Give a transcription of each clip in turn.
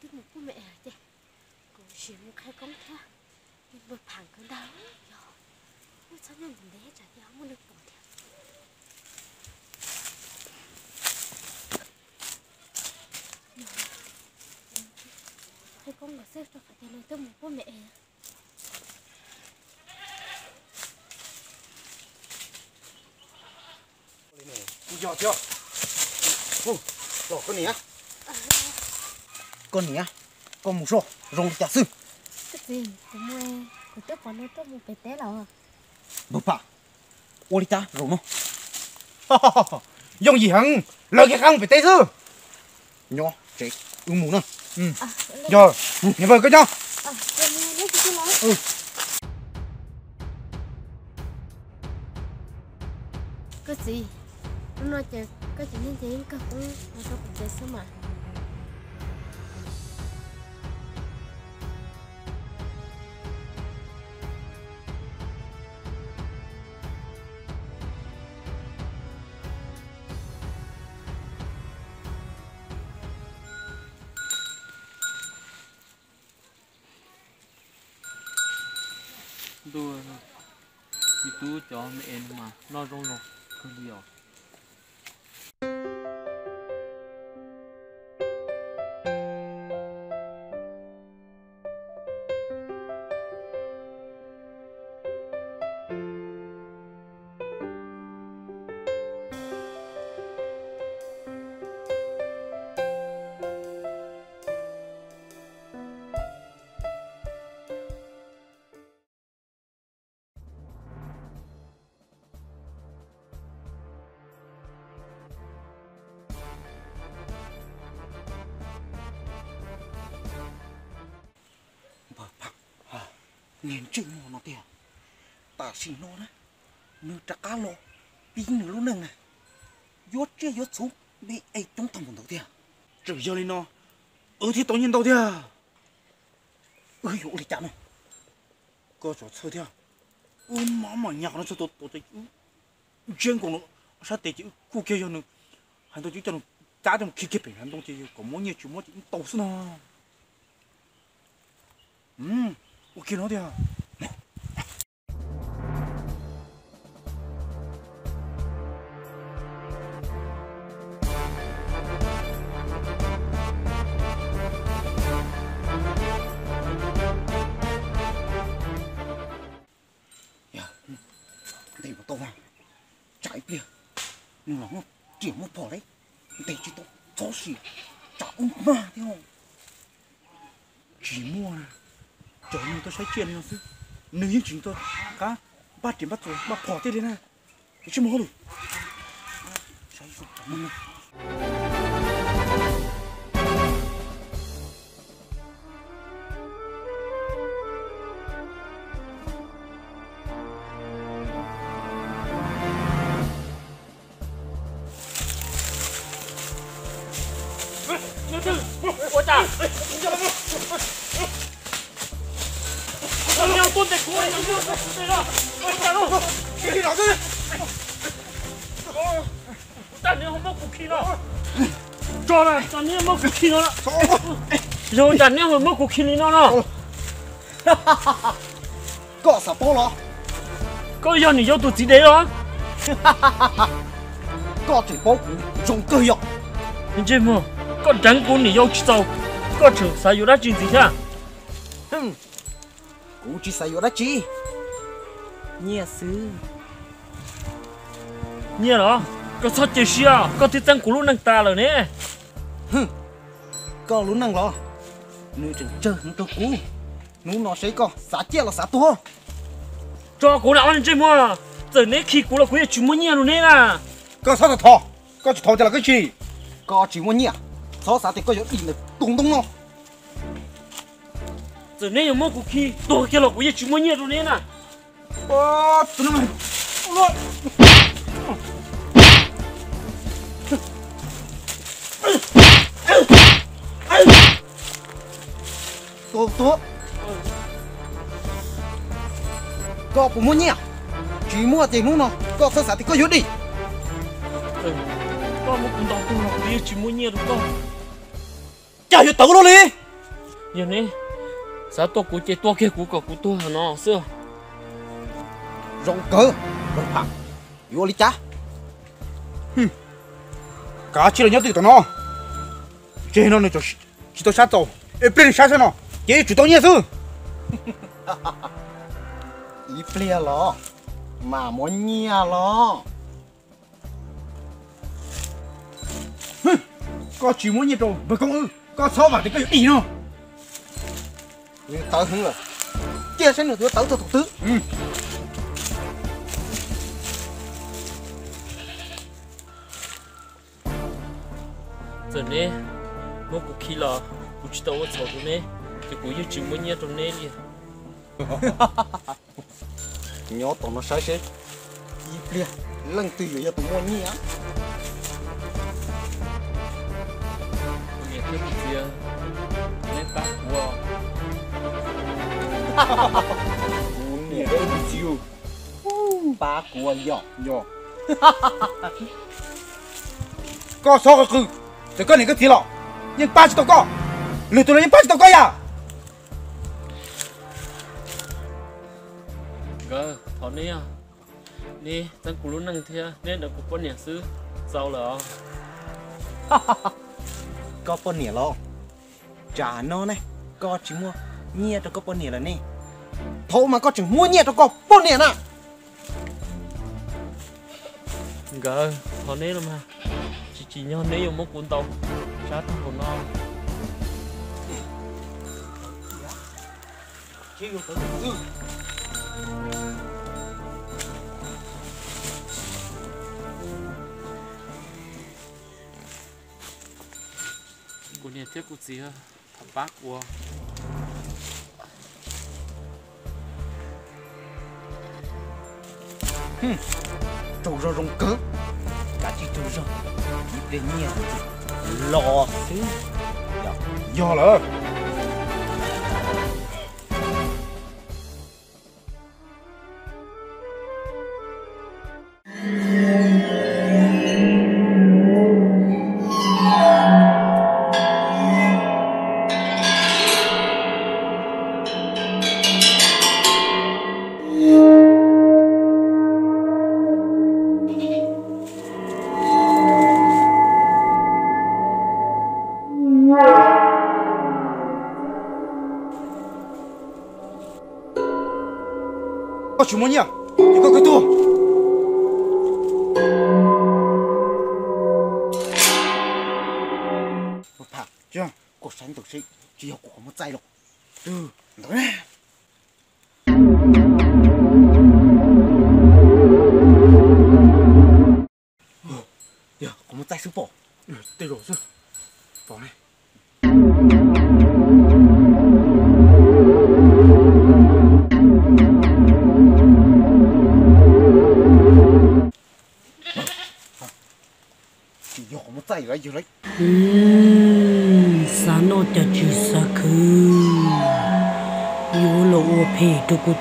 tiết một cô mẹ chứ cô xuyên một khai công theo nhưng bực phẳng cơn đau rồi nó sao nhân mình để trả cho không được bỏ theo. Khai công là xếp cho phải cho nó tức một cô mẹ Giờ chưa? Ô, rồi con nè. Con nè. Con một số, rong chả sư. cái gì cũng mua cũng tức vào nó tức một cái té rồi Bố bà. Ô đi ta, rồi nó. Dùng gì hăng? Lời cái khăn phải tế sư. Nhỏ, trẻ, ưng mù nè. Ừ. à Giờ, nhớ vợ cái nhau. à Ừ. cái gì nó nói chờ cái chuyện như thế cái cũng nó có cũng sao mà tú cho mẹ em mà nó nhìn chừng nó nó tiền. Ta xin nó đó. Nữ trả cá lô. Bí nữ lúc nâng à Yốt chia yốt xuống. Bị ấy trong thằng một đầu tiền. trừ giờ lên nó. Ừ thì tôi nhìn đầu tiền. Ôi dụ đi chạm nó. cơ chỗ chơi tiền Ừ mà mà nhạc nó cho tôi tôi tôi. Chuyên của nó. Sao để chữ khu kia cho nó. Hắn tôi chỉ cho nó. trả cho nó khi kia bình hắn đông chữ. Có mỗi nhiều chú mỗi chỉ tàu xuống nó. 음, 웃긴 어디야? 야, 근데 이거 또 봐. trái bia, nhưng nó chỉ một bỏ đấy, để chỉ tôi cho xỉ, chả ông mà theo, chỉ mua này. trời ơi tôi say chuyện nó chứ. Nếu như chúng tôi cá bắt điểm bắt rồi, mà bỏ à, thế đi nè tôi chưa mua được say rồi cảm ơn à. Cuộc khi nó Rồi tàn nhớ không mất cuộc khi nó nó có sao bỏ lo Có giờ này vô tụi chị đấy đó có bỏ cũng trong cơ hiệu Anh chị mua Có trắng của này vô sau Có trưởng sao vô đã chuyện gì Hừm. cũng chỉ xài vô đó chi Nhẹ sư Nhẹ đó Có sao chơi xia Có thể tăng của lúc năng ta rồi nè có luôn năng lo nếu chừng chơi nó cơ cú. Nếu nó sẽ có xả chia là xả tua. Cho của nào anh chị mua. Giờ nãy khi của là của chú mua nhẹ rồi nè à. Có sao thò có chỉ thò cho là cái gì? Có chỉ muốn nhỉ sao xả thì có chỗ đi là tung tung nó. Giờ nãy mua của khi Tôi kia là của chú mua nhẹ rồi nè à. Ơ tụi nó mày Tô tô Có cũng muốn nhỉ Chỉ mua tiền luôn nó Có sao xả thì có chỗ đi. Ừ Có một con đầu tôi là của chú mua nhẹ rồi con Chả hiểu tự luôn đi. Giờ này sao tôi cũng chơi tôi kia cũng có cũng tôi nó xưa? Rộng cỡ bờ phẳng vô lý cha. Cả chỉ là nhớ từ tao nó. Chế nó này cho chỉ tao sát tàu ê bên sát sao nó chế chủ tao nhớ sư. Ý plia lo mà muốn nhia lo. Có chỉ muốn nhớ đâu mà không ư có sao mà thì cái gì nó tớ hứng rồi chia sẻ được tớ tớ tớ tớ giờ này nó cũng khi là cũng chỉ tao ở chỗ đó này thì cũng như chỉ muốn nhớ trong này đi nhớ tao nó sai sai ý plia lần từ giờ tụi muốn nhia nghe cái gì à nên ta của muốn đây đi chiều ba của nhỏ nhỏ. Có sao cái cứ thì cái này cái gì lọ. Nhưng ba chỉ tao có. Lừa tụi nó nhưng ba chỉ tao có ya thọ này à? Nè tăng cũng luôn năng thế nên được cũng có nhà sư sao là có bao nhiêu lo trả nó này có chỉ mua. Nhia cho có bao nhiêu là nè thấu mà có chừng mua nhia cho có bao nhiêu nè. Cơ thọ này là mà chỉ chỉ nhau này dùng một cuốn tàu sát thằng của nó. Chỉ có tớ thiết của gì à thằng bác của trâu ra rong cớ. Cả chỉ trâu ra chỉ để nhia lo xứ do là có chỉ muốn nhỉ thì có cái tua một thằng chưa cuộc sống thực sự chỉ học của một giai đoạn ừ nói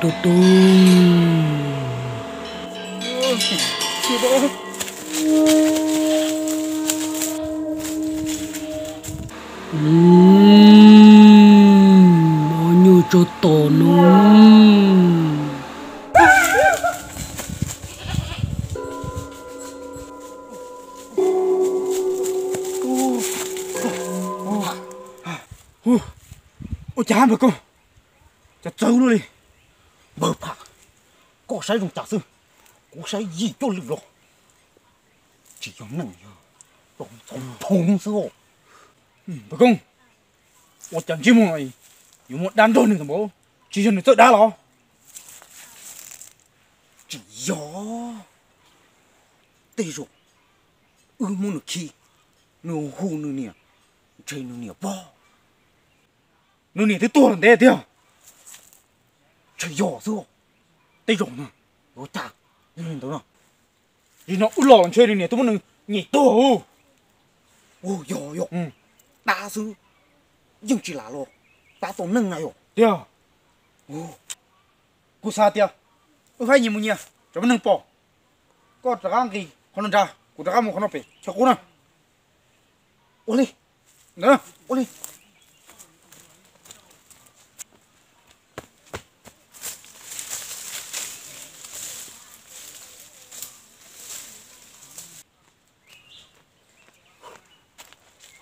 ドドーンうん。間に合っちゃったな sai dùng trả sư có sai gì cho lực rồi chỉ có nặng nhờ. Tổng thống thống sư hộ. Ừ, Bà công Tôi chẳng chỉ muốn này dùng một đám đôi nữa thằng bố chỉ cho nó tự đá lo chỉ gió. Tê rồi ư muốn được khi nô hù nô nè chơi nô nè bo nó nè thứ tua làm thế à, theo à? chơi gió sư tay rồi nè ô ta nhìn tao nào. Vì nó út lò làm chơi đi nè tôi muốn nhảy tua ô gió ừ. Đa sư nhưng chỉ là lo ta tổ nâng này rồi. Theo ô cô sa theo ôi phải nhìn một nhia cho nó nâng bỏ. Có trả ngang gì con nâng ra cô trả một con nó phải cho cô nè ô đi. Nữa ô đi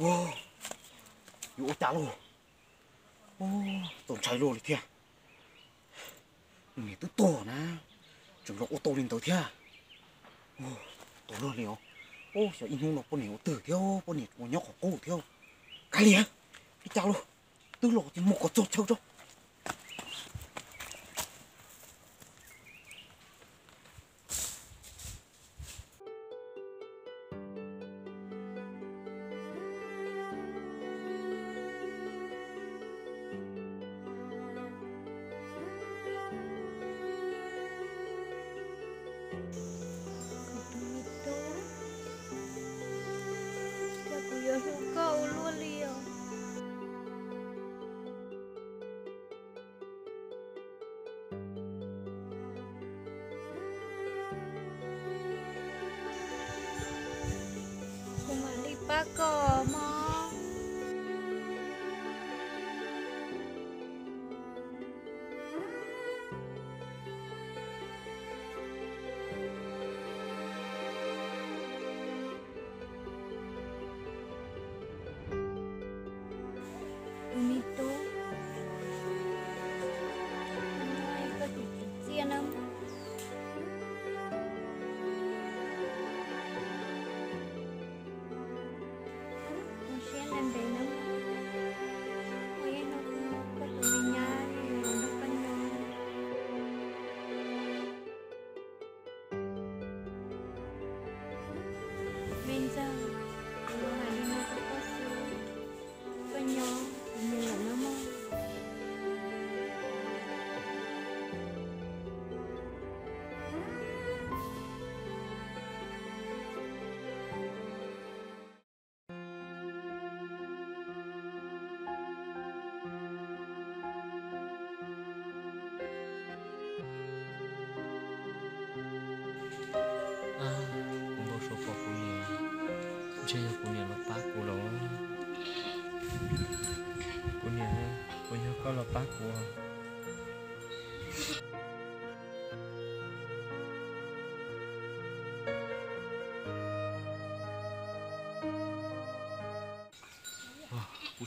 ô. Yu ô cha lô ô tổn trái lô lịch thia mình tự tổ nè. Chúng nó ô tô lên tàu thiệt ô, tổ lô liều ô sợ in hung nó con này tử theo con này con nhóc của cô theo cái liền cái chào lô tư lộ thì một có chốt châu cho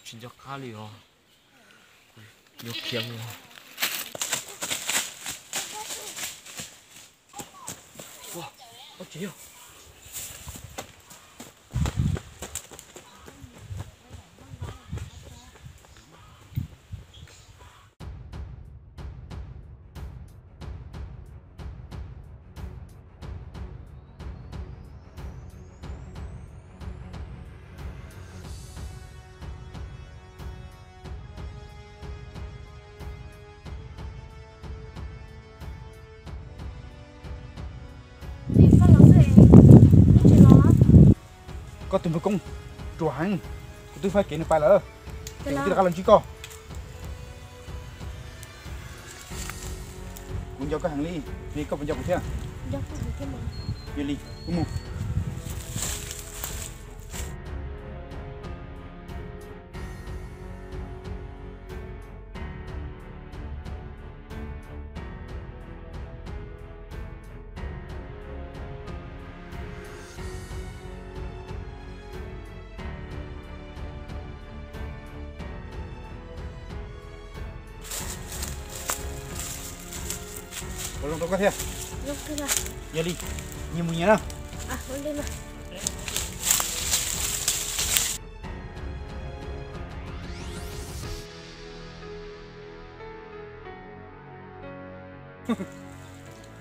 진짜 칼이요. 역기양이야. 와, 어째요? Có tụi công chùa hàng tôi phải kiến phải lỡ Cái tôi đã làm chi co cũng cho cái hàng ly ly có bên trong thế có gì thế mà. ly ly cũng mua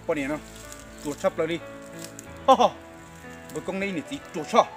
Con này nó Chuột sắp lại đi. Ha ha Với con này này thì chuột sắp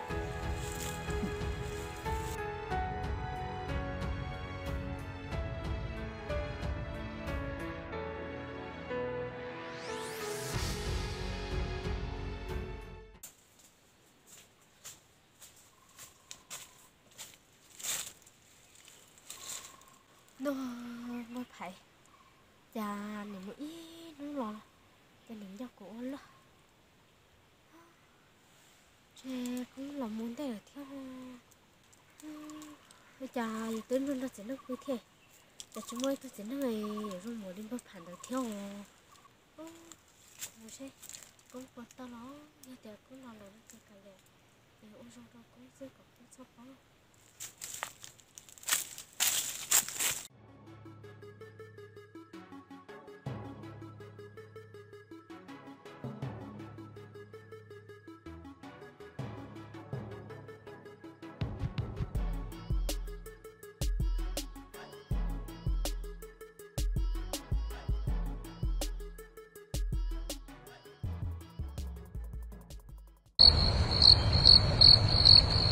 山崎県の渋谷区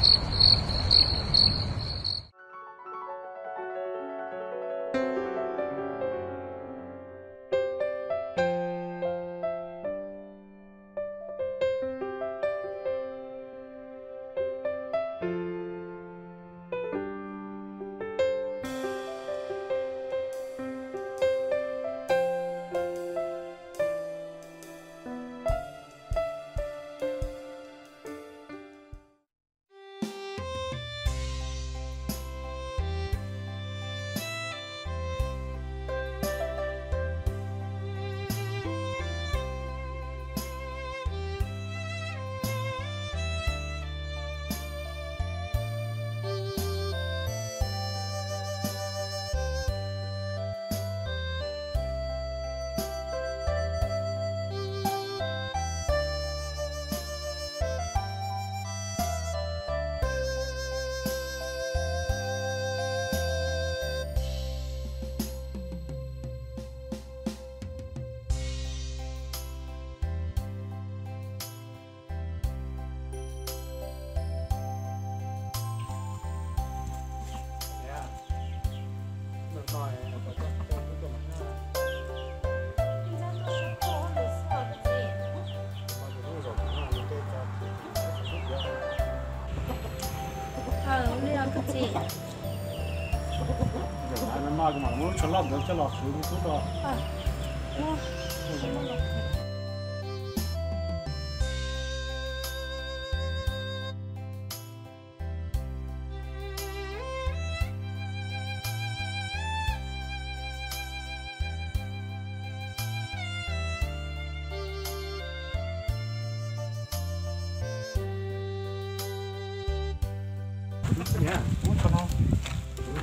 đi ăn cái gì? Anh mà mà muốn cho lắm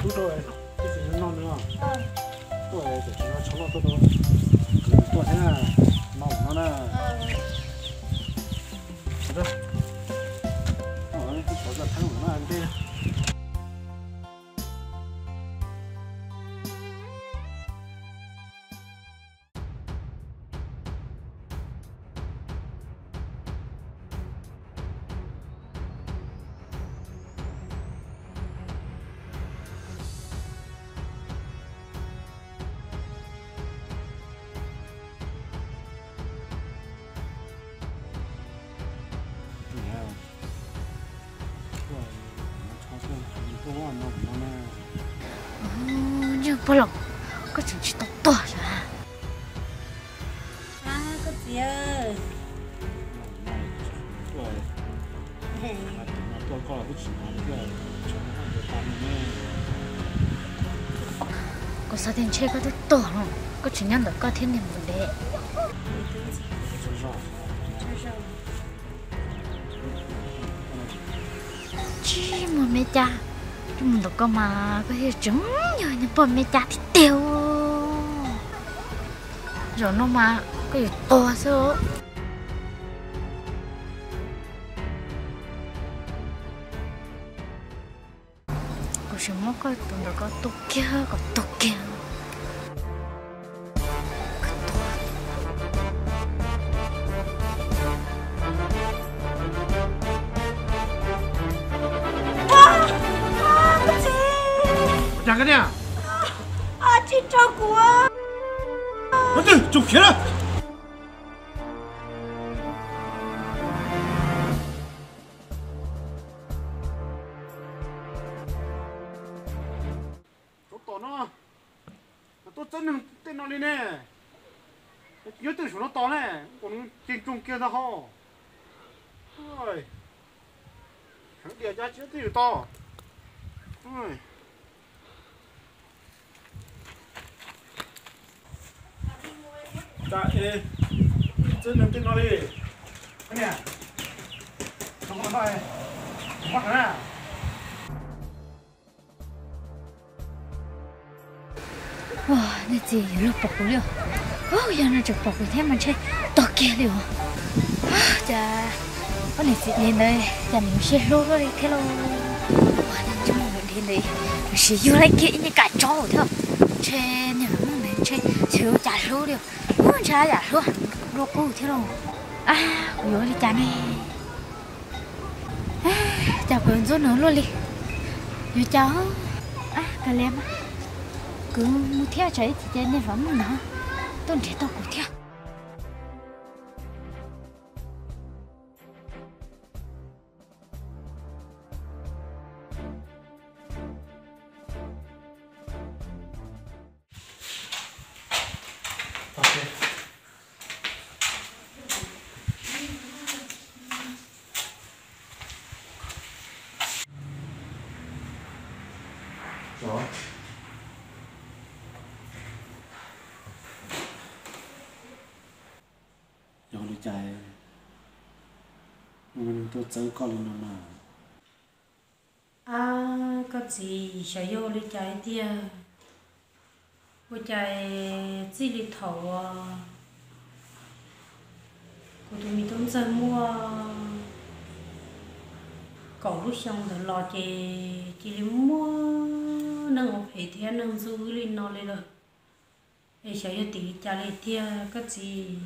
Chút thôi, nó non nữa. Tôi để cho nó cho nó tốt thôi. Tôi. Có sao tiền chơi có tới to không? Có chuyện nhân được có thiên niệm vấn đề. Chân mà mẹ cha, chúng mình được có mà có hiểu chúng nhờ những bọn mẹ cha thì tiêu. Rồi nó mà có hiểu to sao? Có sự mất có tụi nó có tục kia có tục kia Chẳng nó. tôi chân nó tên nó lên nè. Nhớ từ chỗ nó to nè. Còn trên trung kia ra ho. Ôi. Thằng địa ra chữ từ to. Ôi. Dạ, ê. Chân nó tên nó đi. anh nè. Không có thôi. Bắt nó nè. Wow nè chị, lúc bọc của liệu. Oh giờ nó chụp bọc của thế mà chơi. To kia liệu. Chà. Có này chị lên đây, chà, mình sẽ lô rồi cái lô wow nên chúng mình đi đây, mình sẽ vô lại kia như cả trâu thôi chơi nhà nó này chơi thiếu chả lô liệu muốn chả chả lô hẳn lô cô thế lô à vô đi chả nè. Chào bớn rồi nữa luôn đi. Rồi cháu à cả lem cứ mua theo chạy thì trên này vẫn mà nó tôi để tao cũng theo Đó. Tôi chơi con lên nó mà à có gì sẽ vô đi chạy tia. Vô chạy chỉ đi thầu à cô tụi mình tốn giờ mua cậu lúc xong rồi lo chị chị đi mua, nâng một hệ thế nâng du lên nó lên rồi. Để sẽ vô tí trả lại tia có gì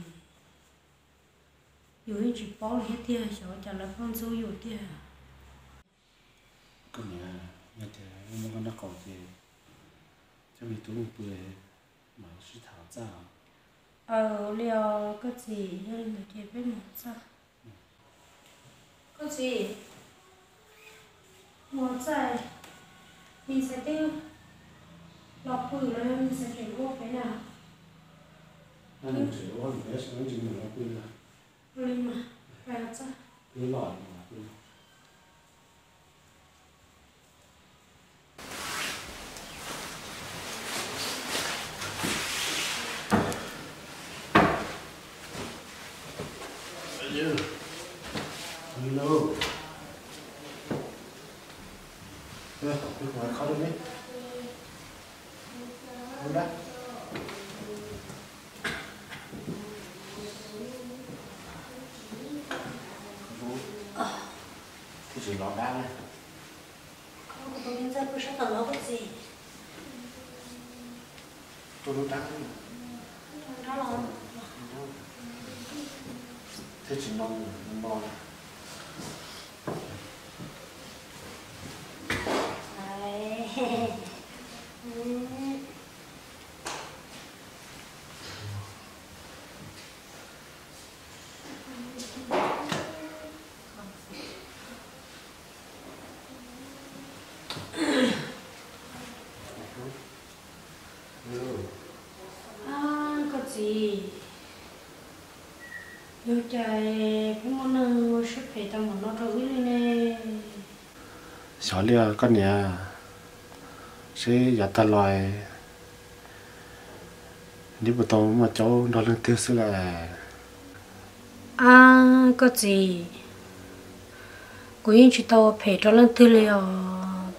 dù như chỉ bỏ hết tia sợ trả lại con du dù tia cái nhà nhà thế nhưng mà nó có gì? Cho mình tôi một bữa mà suy thảo ra. Ờ liệu có gì? Gia đình được biết một sao có gì? Một giải mình sẽ tiêu lọc khử lên mình sẽ chuyển vô cái nào? Nên chỉ có một cái chỉ mình nó quên là ऋणमा पाएको छ Đâu trắng đi. Thế chỉ nông nông bò này. Đấy. Ừ. Ừ. à có gì cũng muốn mua sức phải tao muốn nó rồi lên nè. Xó lia con nhà sẽ giả ta loài. Đi bộ tàu mà cháu đó lên tiêu sư là à có gì? Cô yên chỉ tao phải cho lên tư liệu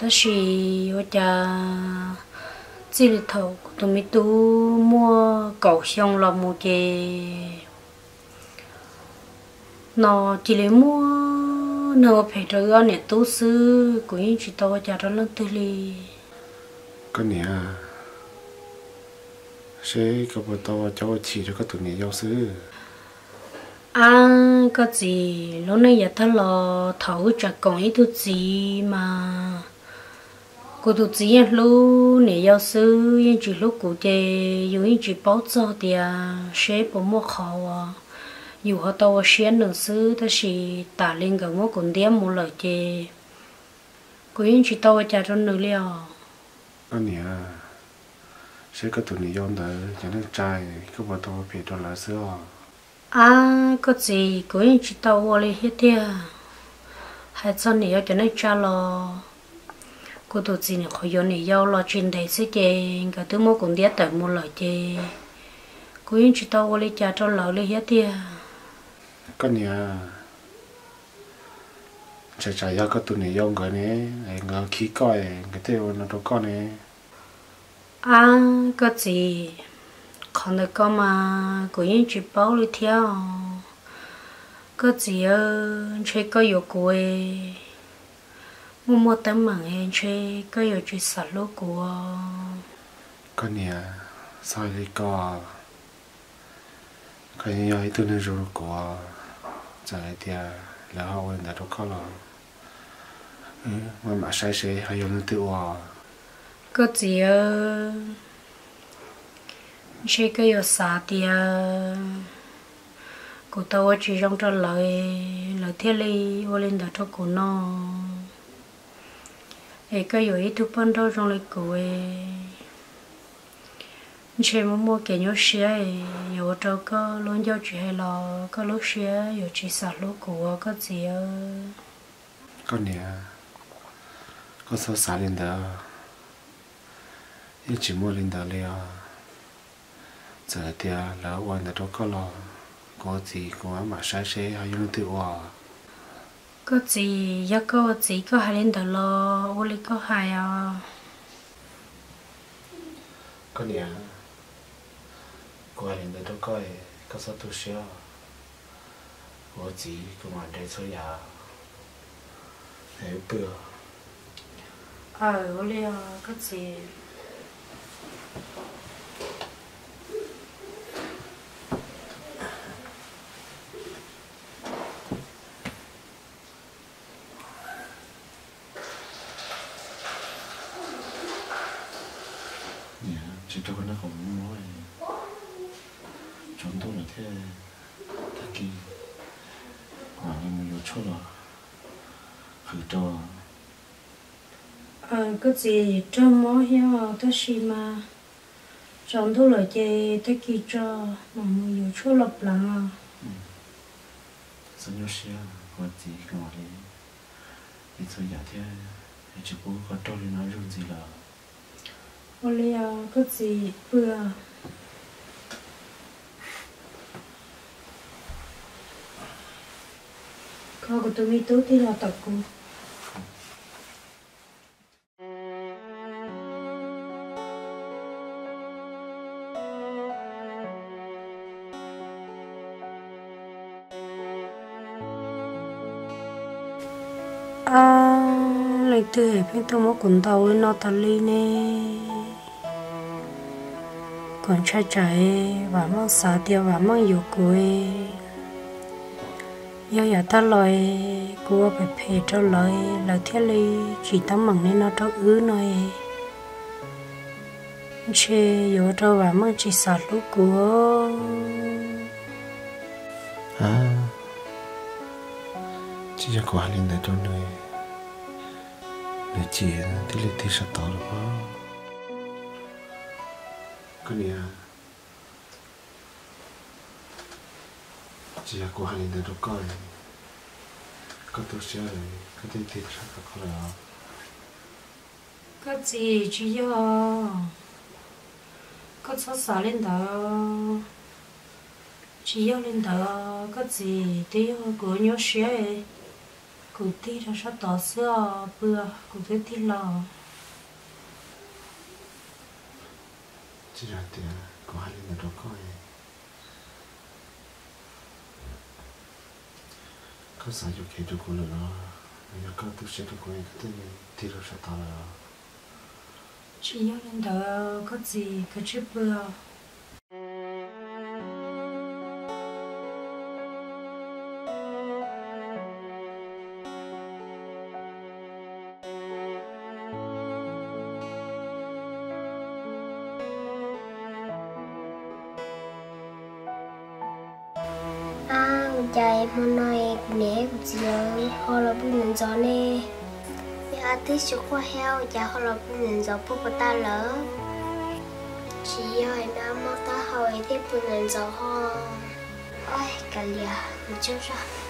đó là ở cha chỉ là thầu của tụi mình tu mua cầu xong là mua chè nó chỉ lấy mua nó phải cho con này tu sư yên chỉ tao cha cho lên tư liệu con nhà sẽ có bộ tàu cháu chỉ cho các tụi này giáo sư. À có gì lúc này giờ thằng lo thấu chả còn ít thứ gì mà. Cô tụi gì lúc này giáo sư yên chỉ lúc cụ dù yên chỉ bảo cho thì sẽ bỏ mua khó à dù họ tao sẽ nữa sư ta chỉ tả lên cái mua cũng đem một lời chơi cô yên chỉ tao trả cho nữa liền con nhà sẽ có tụi này giáo nữa cho nên trai có bộ tàu phải cho là xưa à có gì cô yên chỉ tao qua lấy hết đi hay cho này cho nên trả lo. Cô tụi gì này khỏi vô này giao lo chuyện đấy sẽ chơi cả thứ mua cũng đi tới mua lời chơi cô yên chỉ tao qua lấy trả cho lỡ lấy hết đi con nhà. Chạy chạy ra các tụi này giáo người này ngờ khí coi cái tiêu nó đâu con này à có gì? Còn được có mà cô yên chỉ bảo lấy theo. Có gì ơ chơi có yêu ấy mua mua tấm bằng em chơi có yêu chơi sạch lúc của. Con nhà sai đi co? Cái nhà ấy tôi nên rồi của chạy thì là họ quên hay ờ, ờ, có chỉ chỉ trong cho lời lời thiết lý, vô lên đặt cho cô nó ấy cái yêu ít phân đâu trong lời cô ấy chỉ muốn mua cái nhớ xe yêu cho có luôn giao chỉ hay là có lúc xe yêu chỉ sạt lúc của có gì ơ con nè có sao xả lên đó ít chỉ mua lên đó liền giờ thì là quan là đâu có lo có gì có mà sai sai hay dùng tự hòa có gì ya có gì có hai lên đó lo ô lý có hai à con nè có lên đó đâu có có tu sửa có gì để số nhà để bữa à có gì chỉ cho nó không nói chúng tôi là thế thật kỳ mà nhưng mà nhiều chỗ là khử cho có gì cho mó hiao tôi xí mà. Chọn thu lời chơi tôi kỳ cho mà nhiều chỗ lập lắm à rất nhiều xe có gì cái mà đấy thì tôi giả thế thì chỉ có có nên nói dùng gì là. Ô lý à có gì bữa có của tôi mi tốt thì là tập cô tư hệ phiên tôi muốn cuốn tàu nó thật đi nè còn trai trái và mang xả tiêu và mang yêu cười yêu ya ta lời của phải phê cho lời là thiết lý chỉ tấm bằng nên nó cho ứ nơi chê yêu cho và mang chỉ xả lúc của à. Chỉ cho quả lên để cho nơi chị thì lên thì sẽ tỏ được cái này à chỉ là quả lên để cho coi có tôi sẽ có thể thì sẽ có là có gì chỉ yêu có số xả lên đó. Chỉ yêu lên đó có gì tí của nhớ xe cụ tí ra sao tỏ xưa bữa cụ tí tí lò chỉ là thì quả lên để cho coi có sao cho cái cho cô là mình có tôi sẽ cho cô cái tên thì nó sẽ tỏ là chỉ yêu lên đó có gì có chút bữa gió nè Mẹ thích chú khoa heo chả họ lọc nền gió bún bà ta lỡ. Chị ơi nó mong ta hỏi thế bún nền gió ho ôi, cả lìa mình chưa rồi.